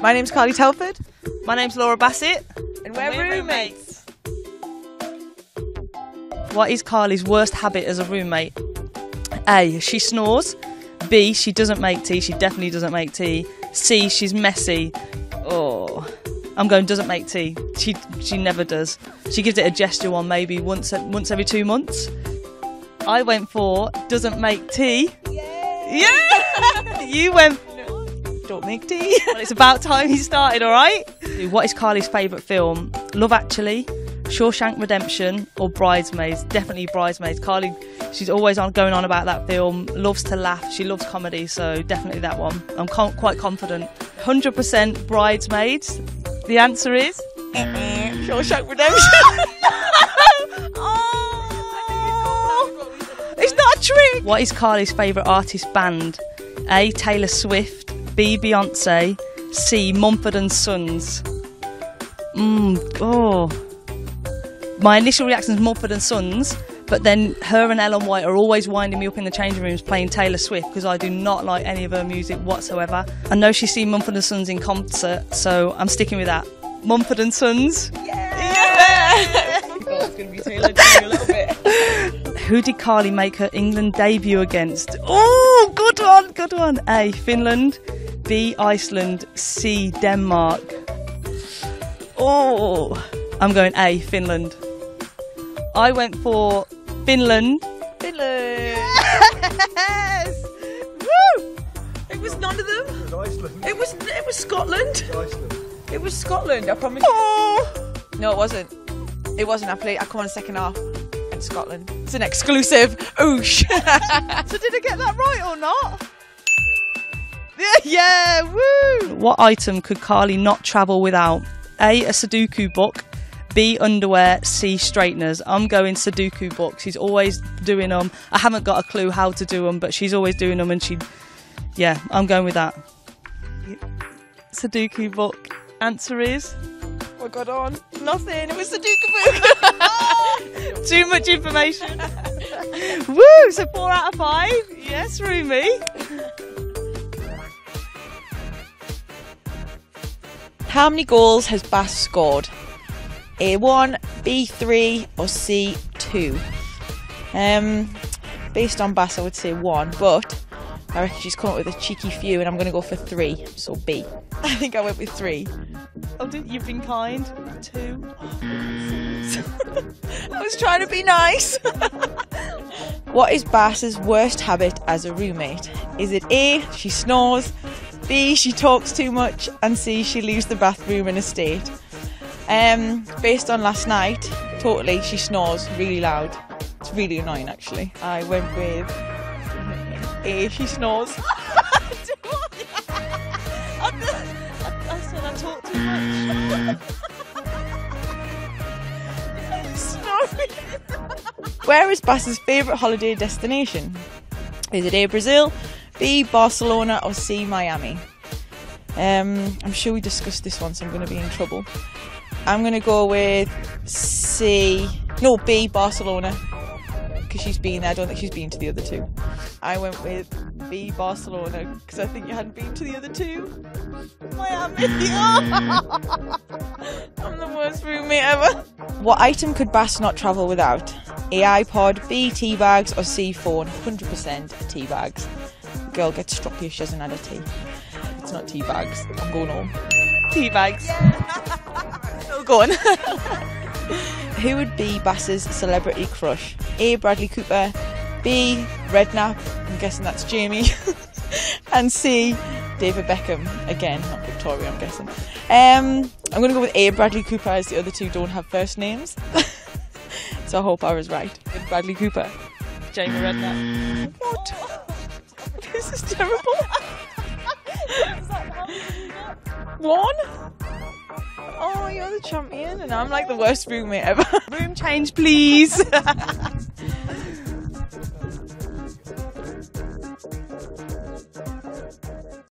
My name's Carly Telford. My name's Laura Bassett. And we're, we're roommates. What is Carly's worst habit as a roommate? A. She snores. B. She doesn't make tea. She definitely doesn't make tea. C. She's messy. Oh, I'm going doesn't make tea. She she never does. She gives it a gesture one maybe once once every two months. I went for doesn't make tea. Yeah. you went don't make tea. well, it's about time he started. All right. What is Carly's favourite film? Love Actually. Shawshank Redemption or Bridesmaids. Definitely Bridesmaids. Carly, she's always on going on about that film. Loves to laugh. She loves comedy, so definitely that one. I'm com- quite confident. 100% Bridesmaids. The answer is Shawshank Redemption. oh, it's not a trick. What is Carly's favourite artist band? A. Taylor Swift. B. Beyonce. C. Mumford and Sons. Mmm. Oh my initial reaction is Mumford and Sons, but then her and Ellen White are always winding me up in the changing rooms playing Taylor Swift because I do not like any of her music whatsoever. I know she's seen Mumford and Sons in concert, so I'm sticking with that. Mumford and Sons. Yeah! it's going to be Taylor a little bit. Who did Carly make her England debut against? Oh, good one, good one. A. Finland. B. Iceland. C. Denmark. Oh, I'm going A. Finland. I went for Finland. Finland. Yes! Woo! It was none of them. It was Iceland. It was it was Scotland. Iceland. It was Scotland. I promise. Oh. No, it wasn't. It wasn't. I played. I come on a second half in Scotland. It's an exclusive. Oh, Oosh. So did I get that right or not? Yeah, yeah, woo! What item could Carly not travel without? A. A Sudoku book. B. Underwear. C. Straighteners. I'm going Sudoku book. She's always doing them. I haven't got a clue how to do them, but she's always doing them, and she, yeah, I'm going with that. Sudoku book. Answer is oh, what got on? Nothing. It was Duke of too much information. Woo! So four out of five. Yes, Rumi. How many goals has Bass scored? A1, B3, or C2? Um, based on Bass, I would say one, but I reckon she's come up with a cheeky few, and I'm going to go for three, so B. I think I went with three. Oh, did, you've been kind. Two. I was trying to be nice. what is Bass's worst habit as a roommate? Is it A, she snores, B, she talks too much, and C, she leaves the bathroom in a state? Um, based on last night, totally, she snores really loud. It's really annoying, actually. I went with A, she snores. Where is Bass's favourite holiday destination? Is it A, Brazil, B, Barcelona, or C, Miami? Um, I'm sure we discussed this so I'm going to be in trouble. I'm going to go with C, no, B, Barcelona, because she's been there. I don't think she's been to the other two. I went with B, Barcelona, because I think you hadn't been to the other two. Miami. I'm the worst roommate ever. What item could Bass not travel without? A iPod, B tea bags, or C phone? 100% tea bags. Girl gets stroppy if she hasn't had a tea. It's not tea bags. I'm going home. Tea bags. Still going. Who would be Bass's celebrity crush? A. Bradley Cooper, B. Redknapp. I'm guessing that's Jamie, and C. David Beckham. Again, not Victoria. I'm guessing. Um, I'm going to go with A. Bradley Cooper, as the other two don't have first names. so I hope I was right. With Bradley Cooper. Jamie Redknapp. What? this is terrible. One? Oh, you're the champion, and I'm like the worst roommate ever. Room change, please.